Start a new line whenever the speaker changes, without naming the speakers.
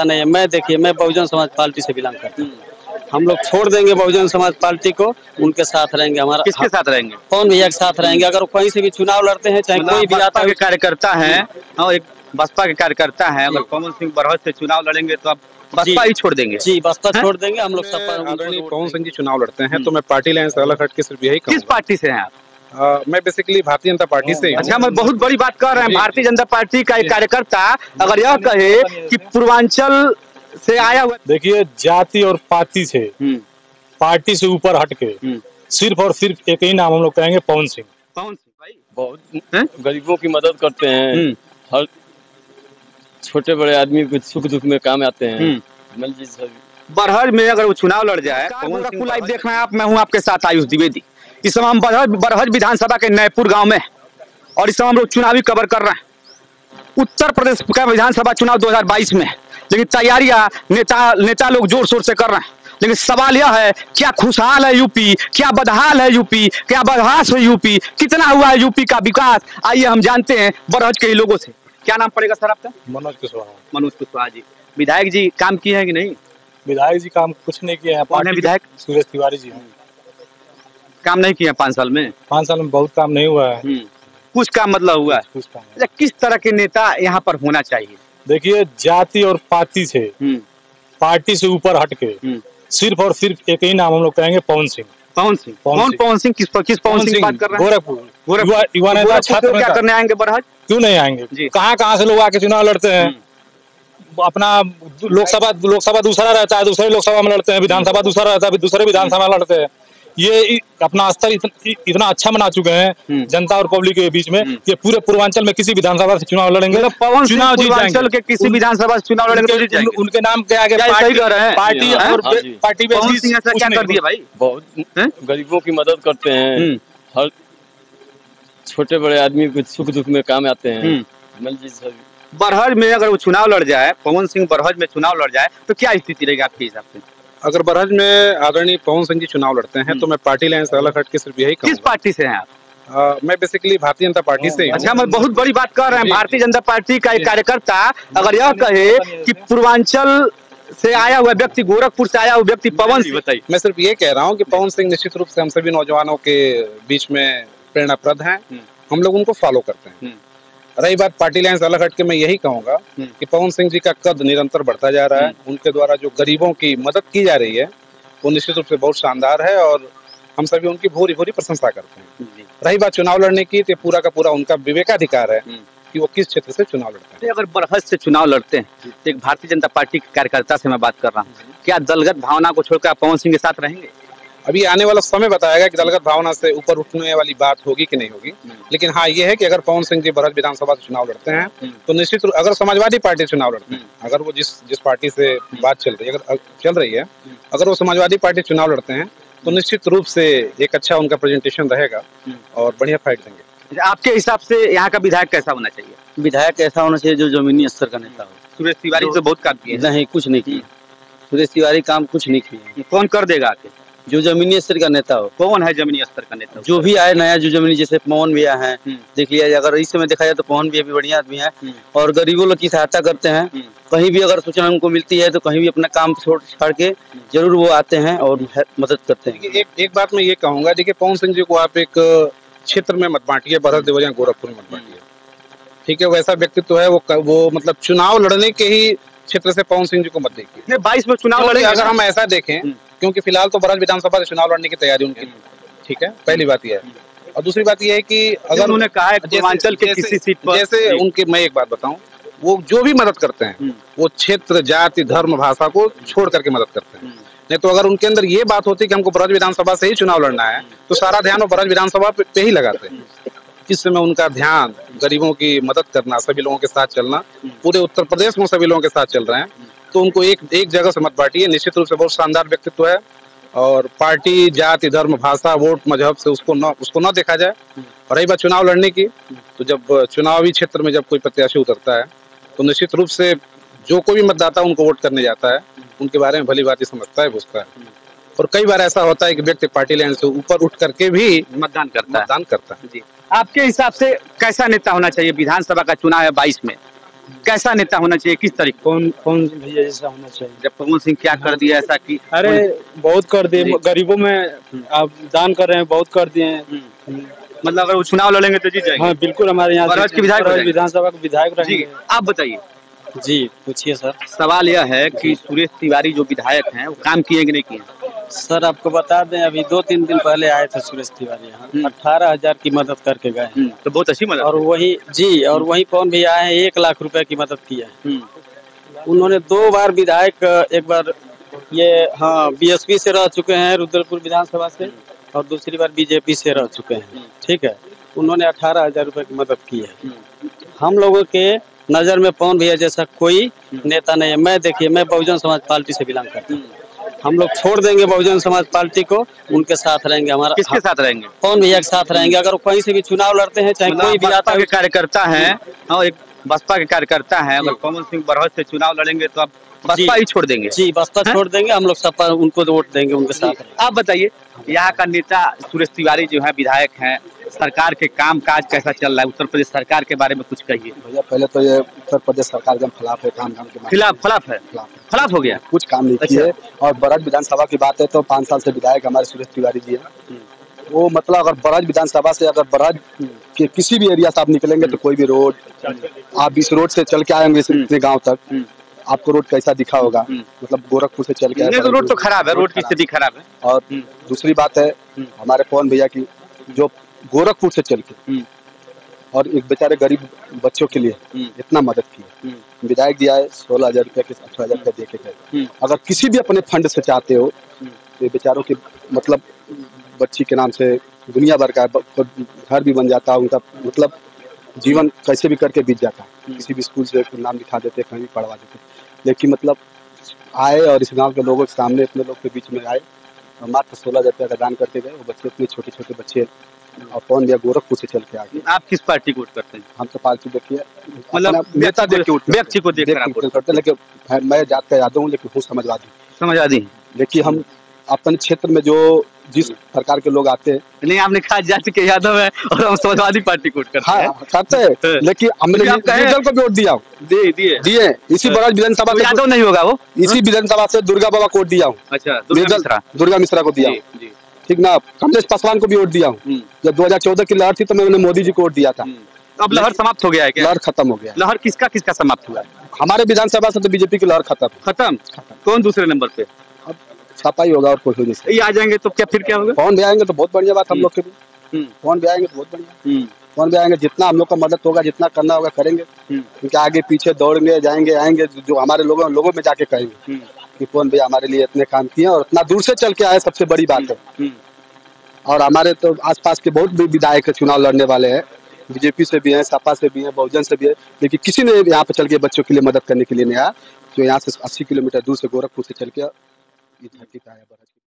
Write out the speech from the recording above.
पता नहीं है। मैं देखिए मैं बहुजन समाज पार्टी से बिलोंग करता हूँ। हम लोग छोड़ देंगे बहुजन समाज पार्टी को उनके साथ रहेंगे हमारा।
किसके साथ रहेंगे?
कौन भैया के साथ रहेंगे? अगर वो कहीं से भी चुनाव लड़ते हैं चाहे कोई भी आता
के
है।
कार्यकर्ता हैं। और एक बसपा के कार्यकर्ता है। अगर पवन सिंह बरहत से चुनाव लड़ेंगे तो आप बसपा ही छोड़ देंगे।
जी बसपा छोड़ देंगे हम लोग सपा
आदरणीय पवन सिंह जी चुनाव लड़ते हैं तो मैं पार्टी लाइन से अलग हट के सिर्फ़ यही
किस पार्टी से हैं आप?
अ, मैं बेसिकली भारतीय जनता पार्टी से
अच्छा मैं बहुत बड़ी बात कर रहे हैं। भारतीय जनता पार्टी का एक कार्यकर्ता अगर यह कहे कि पूर्वांचल से आया हुआ
देखिए जाति और पार्टी से
हम्म,
पार्टी से ऊपर हटके
हम्म।
सिर्फ़ और सिर्फ़ एक ही नाम हम लोग कहेंगे पवन सिंह।
पवन सिंह भाई।
बहुत गरीबों की मदद करते हैं।
हम्म,
हर छोटे बड़े आदमी के सुख दुख में काम आते हैं।
बरहर में अगर वो चुनाव लड़ जाए पवन सिंह लाइव देख रहे हैं आप मैं हूँ आपके साथ आयुष द्विवेदी। इस समय हम बरहर बरहर विधानसभा के नयपुर गाँव में और इस समय हम लोग चुनावी कवर कर रहे हैं। उत्तर प्रदेश का विधानसभा चुनाव 2022 में लेकिन तैयारियाँ नेता नेता लोग ज़ोर शोर से कर रहे हैं। लेकिन सवाल यह है क्या खुशहाल है यूपी? क्या बदहाल है यूपी? क्या बदहास है यूपी? कितना हुआ है यूपी का विकास? आइए हम जानते हैं बरहज के ही लोगों से। क्या नाम पड़ेगा सर आपका?
मनोज कुशवाहा।
मनोज कुशवाहा जी। विधायक जी काम किए हैं कि नहीं?
विधायक जी काम कुछ नहीं किए हैं।
है विधायक?
सुरेश तिवारी जी हैं।
काम नहीं किया पाँच साल में?
पाँच साल में बहुत काम नहीं हुआ है।
हम्म। कुछ काम मतलब हुआ है?
कुछ काम।
अच्छा किस तरह के नेता यहाँ पर होना चाहिए?
देखिए जाति और पार्टी से
हम्म,
पार्टी से ऊपर हट के
हम्म।
सिर्फ़ और सिर्फ़ एक ही नाम हम लोग कहेंगे पवन सिंह।
पवन सिंह?
पवन
कौन पवन सिंह? किस किस पवन सिंह बात कर रहे हैं?
गोरखपुर।
गोरखपुर।
युवा युवा नेता छात्र
क्या करने आएँगे बरहज
क्यों नहीं आएँगे? कहाँ कहाँ से लोग आके चुनाव लड़ते हैं? अपना लोकसभा लोकसभा दूसरा रहता है दूसरे लोकसभा में लड़ते हैं विधानसभा दूसरा रहता है दूसरे विधानसभा में लड़ते हैं। ये अपना स्तर इतना, इतना अच्छा बना चुके
हम्म।
हैं जनता और पब्लिक के बीच में कि पूरे पूर्वांचल में किसी विधानसभा से चुनाव लड़ेंगे।
पवन
चुनाव जीत
पूर्वांचल
जाएँगे
के किसी विधानसभा से चुनाव लड़ेंगे तो
उनके, उनके नाम के आगे
हैं?
पार्टी
हाँ,
और। पार्टी
पवन
बेसिस
सिंह ऐसा
कुछ
क्या कर दिए भाई?
बहुत गरीबों की मदद करते हैं।
हम्म,
हर छोटे बड़े आदमी के सुख दुख में काम आते हैं।
हम्म। बरहज में अगर वो चुनाव लड़ जाए पवन सिंह बरहज में चुनाव लड़ जाए तो क्या स्थिति रहेगी आपके हिसाब से?
अगर बरहज में आदरणीय पवन सिंह जी चुनाव लड़ते हैं तो मैं पार्टी लाइन से अलग हट के सिर्फ़ यही
किस पार्टी से हैं आप?
अ, मैं बेसिकली भारतीय जनता पार्टी से
अच्छा मैं बहुत बड़ी बात कर रहे हैं। भारतीय जनता पार्टी का एक कार्यकर्ता अगर यह कहे कि पूर्वांचल से आया हुआ व्यक्ति गोरखपुर से आया हुआ व्यक्ति पवन सिंह। बताइए।
मैं सिर्फ़ ये कह रहा हूँ कि पवन सिंह निश्चित रूप से हम सभी नौजवानों के बीच में प्रेरणाप्रद हैं।
हम्म।
हम लोग उनको फॉलो करते हैं।
हम्म।
रही बात पार्टी लाइन से अलग हट के मैं यही कहूँगा
हम्म।
कि पवन सिंह जी का कद निरंतर बढ़ता जा रहा है। उनके द्वारा जो गरीबों की मदद की जा रही है वो निश्चित रूप से बहुत शानदार है और हम सभी उनकी भूरी भूरी प्रशंसा करते हैं। रही बात चुनाव लड़ने की तो पूरा का पूरा उनका विवेकाधिकार है
हम्म।
कि वो किस क्षेत्र से चुनाव लड़ते हैं।
अगर बरहज से चुनाव लड़ते हैं तो एक भारतीय जनता पार्टी के कार्यकर्ता से मैं बात कर रहा हूँ। क्या दलगत भावना को छोड़कर पवन सिंह के साथ रहेंगे?
अभी आने वाला समय बताएगा कि दलगत भावना से ऊपर उठने वाली बात होगी कि नहीं होगी। लेकिन हाँ ये है कि अगर पवन सिंह जी बरहज विधानसभा से चुनाव लड़ते हैं तो निश्चित रूप अगर समाजवादी पार्टी चुनाव लड़ते हैं अगर वो जिस जिस पार्टी से बात चल रही है अगर चल रही है अगर वो समाजवादी पार्टी चुनाव लड़ते हैं तो निश्चित रूप से एक अच्छा उनका प्रेजेंटेशन रहेगा और बढ़िया फाइट देंगे।
अच्छा, आपके हिसाब से यहाँ का विधायक कैसा होना चाहिए?
विधायक ऐसा होना चाहिए जो जमीनी स्तर का नेता हो।
सुरेश तिवारी तो बहुत काम किए हैं।
नहीं कुछ नहीं किया सुरेश तिवारी काम कुछ नहीं किए
कौन कर देगा आके?
जो जमीनी स्तर का नेता हो
कौन है जमीनी स्तर का नेता
जो भी आए नया जो जमीनी जैसे पवन भैया हैं
हम्म।
देख लिया अगर इस समय देखा जाए तो पवन भैया भी बढ़िया आदमी है
हम्म।
और गरीबों लोग की सहायता करते हैं
हम्म।
कहीं भी अगर सूचना उनको मिलती है तो कहीं भी अपना काम छोड़ छाड़ के ज़रूर वो आते हैं और मदद करते हैं
एक एक बात मैं ये कहूँगा देखिए पवन सिंह जी को आप एक क्षेत्र में मत बांटिए भरत देवरिया गोरखपुर में मत बांटिए ठीक है वैसा व्यक्तित्व है वो वो मतलब चुनाव लड़ने के ही क्षेत्र से पवन सिंह जी को मत देखिए
बाईस में चुनाव लड़ेगा
अगर हम ऐसा देखें। क्योंकि फ़िलहाल तो बराज विधानसभा से चुनाव लड़ने की तैयारी उनकी ठीक है पहली बात यह है। और दूसरी बात यह है कि अगर
उन्होंने कहा है पूर्वांचल के किसी सीट पर
जैसे उनके मैं एक बात बताऊँ वो जो भी मदद करते हैं
हम्म।
वो क्षेत्र जाति धर्म भाषा को छोड़ करके मदद करते हैं। नहीं तो अगर उनके अंदर ये बात होती कि हमको ब्रज विधानसभा से ही चुनाव लड़ना है तो सारा ध्यान वो ब्रज विधानसभा पे पे ही लगाते हैं। इस समय उनका ध्यान गरीबों की मदद करना सभी लोगों के साथ चलना पूरे उत्तर प्रदेश में सभी लोगों के साथ चल रहे हैं। तो उनको एक एक जगह से मत बांटिए। निश्चित रूप से बहुत शानदार व्यक्तित्व है और पार्टी जाति धर्म भाषा वोट मज़हब से उसको न उसको न देखा जाए। और रही बात चुनाव लड़ने की तो जब चुनावी क्षेत्र में जब कोई प्रत्याशी उतरता है तो निश्चित रूप से जो कोई भी मतदाता उनको वोट करने जाता है उनके बारे में भली बात समझता है बुझता है। और कई बार ऐसा होता है कि व्यक्ति पार्टी लाइन से ऊपर उठ करके भी
मतदान करता है।
मतदान करता है।
जी। आपके हिसाब से कैसा नेता होना चाहिए? विधानसभा का चुनाव है बाईस में। कैसा नेता होना चाहिए? किस तरीके?
कौन कौन भैया जैसा होना चाहिए?
जब पवन सिंह क्या कर दिया ऐसा कि
अरे बहुत कर दिए। गरीबों में आप दान कर रहे हैं बहुत कर दिए
हम्म, मतलब अगर वो चुनाव लड़ेंगे तो जीत जाएँगे।
हाँ बिल्कुल हमारे यहाँ
के विधायक।
विधानसभा के विधायक
जी आप बताइए।
जी पूछिए सर।
सवाल यह है कि सुरेश तिवारी जो विधायक हैं वो काम किए कि नहीं किए?
सर आपको बता दें अभी दो तीन दिन पहले आए थे सुरेश तिवारी यहाँ।
हम्म।
अठारह हज़ार की मदद करके गए
हम्म, तो बहुत अच्छी मदद
और वही जी और वही कौन भी आए हैं एक लाख रुपए की मदद की है।
हम्म,
उन्होंने दो बार विधायक एक बार ये हाँ बीएसपी से रह चुके हैं रुद्रपुर विधानसभा से और दूसरी बार बीजेपी से रह चुके हैं। ठीक है? उन्होंने अठारह हज़ार रूपए की मदद की है। हम लोगों के नज़र में पवन भैया जैसा कोई नेता नहीं है। मैं देखिए मैं बहुजन समाज पार्टी से बिलोंग करता हूँ। हम लोग छोड़ देंगे बहुजन समाज पार्टी को उनके साथ रहेंगे हमारा।
किसके साथ रहेंगे?
कौन भैया के साथ रहेंगे? अगर वो कहीं से भी चुनाव लड़ते हैं चाहे कोई भी आता है।
के कार्यकर्ता है। और एक बसपा के कार्यकर्ता है अगर पवन सिंह बरहज से चुनाव लड़ेंगे तो आप बसपा। ही छोड़ देंगे।
जी बसपा छोड़ देंगे हम लोग सपा उनको वोट देंगे उनके साथ।
आप बताइए यहाँ का नेता सुरेश तिवारी जो है विधायक है सरकार के काम काज कैसा चल रहा है? उत्तर प्रदेश सरकार के बारे में कुछ कहिए।
भैया पहले तो ये उत्तर प्रदेश सरकार एकदम खिलाफ है काम धाम के
खिलाफ खिलाफ है?
खिलाफ हो।
गया?
कुछ काम नहीं
अच्छा।
किए और बरज विधानसभा की बात है तो पाँच साल से विधायक हमारे सुरेश तिवारी जी है। वो मतलब अगर बरज विधानसभा से अगर बरज के किसी भी एरिया से आप निकलेंगे तो कोई भी रोड आप इस रोड से चल के आएँगे इस- इतने गाँव तक।
हम्म।
आपको रोड कैसा दिखा होगा
हम्म।
मतलब गोरखपुर से चल के
तो रोड तो खराब है रोड की स्थिति खराब है
और
हम्म।
दूसरी बात है
हम्म।
हमारे पवन भैया की जो गोरखपुर से चल के। और एक बेचारे गरीब बच्चों के लिए। इतना मदद की विधायक दिया है सोलह हज़ार रुपया के अठारह हज़ार रुपया दे के गए। अगर किसी भी अपने फंड से चाहते हो। तो बेचारों के मतलब बच्ची के नाम से दुनिया भर का घर भी बन जाता है उनका मतलब जीवन कैसे भी करके बीत जाता है। किसी भी स्कूल से नाम लिखा देते कहीं भी पढ़वा देते लेकिन मतलब आए और इस गाँव के लोगों के सामने इतने लोग के बीच में आए और मात्र सोलह हज़ार रुपया का दान करते गए वो बच्चे इतने छोटे छोटे बच्चे और कौन दिया गोरखपुर से चल के आगे
आप किस पार्टी को वोट करते हैं
हम तो पार्टी देखिए
मतलब
नेता देख के हैं।
व्यक्ति को देख
करते हैं, लेकिन मैं जात का यादव हूँ लेकिन हूँ
समझवादी समझवादी
लेकिन हम अपने क्षेत्र में जो जिस प्रकार के लोग आते हैं।
नहीं आपने कहा जाति के यादव है और हम समाजवादी पार्टी को करते
हाँ
हैं।
करते हैं। लेकिन हमने निर्दल को भी वोट दिया हूँ।
दिए दिए।
इसी बराज विधानसभा
तो
से
यादव नहीं होगा वो?
इसी विधानसभा से दुर्गा बाबा को वोट दिया हूँ।
अच्छा दुर्गा मिश्रा।
दुर्गा मिश्रा को दिया हूँ। ठीक ना? कमलेश पासवान को भी वोट दिया हूँ।
हम्म,
जब 2014 की लहर थी तो मैंने मोदी जी को वोट दिया था।
हम्म। तो अब लहर समाप्त हो गया है क्या?
लहर खत्म हो गया
लहर किसका किसका समाप्त हुआ है?
हमारे विधानसभा से तो बीजेपी की लहर खत्म?
खत्म। कौन दूसरे नंबर पे?
छापा ही होगा और कुछ हो नहीं
ये आ जाएँगे तो क्या फिर क्या होगा?
कौन भी आएँगे तो बहुत बढ़िया बात हम लोग के लिए
हम्म,
कौन भी आएँगे तो बहुत बढ़िया। फ़ोन भी आएँगे जितना हम लोग का मदद होगा जितना करना होगा करेंगे।
हम्म,
क्योंकि आगे पीछे दौड़ेंगे जाएँगे आएँगे जो हमारे लोगों लोगों में जाके कहेंगे
हम्म,
कि कौन भैया हमारे लिए इतने काम किए और इतना दूर से चल के आए सबसे बड़ी बात है।
हम्म।
और हमारे तो आसपास के बहुत भी विधायक चुनाव लड़ने वाले हैं। बीजेपी से भी हैं सपा से भी हैं बहुजन से भी है। लेकिन किसी ने यहाँ पे चल के बच्चों के लिए मदद करने के लिए नहीं आया। जो यहाँ से अस्सी किलोमीटर दूर से गोरखपुर से चल के ये धरती पे आया बरस